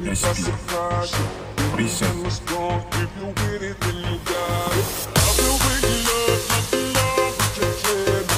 It's a surprise. Reset. What's? I've been waiting love, love, love,